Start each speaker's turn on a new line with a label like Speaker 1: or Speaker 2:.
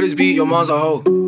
Speaker 1: this beat, your mom's a hoe.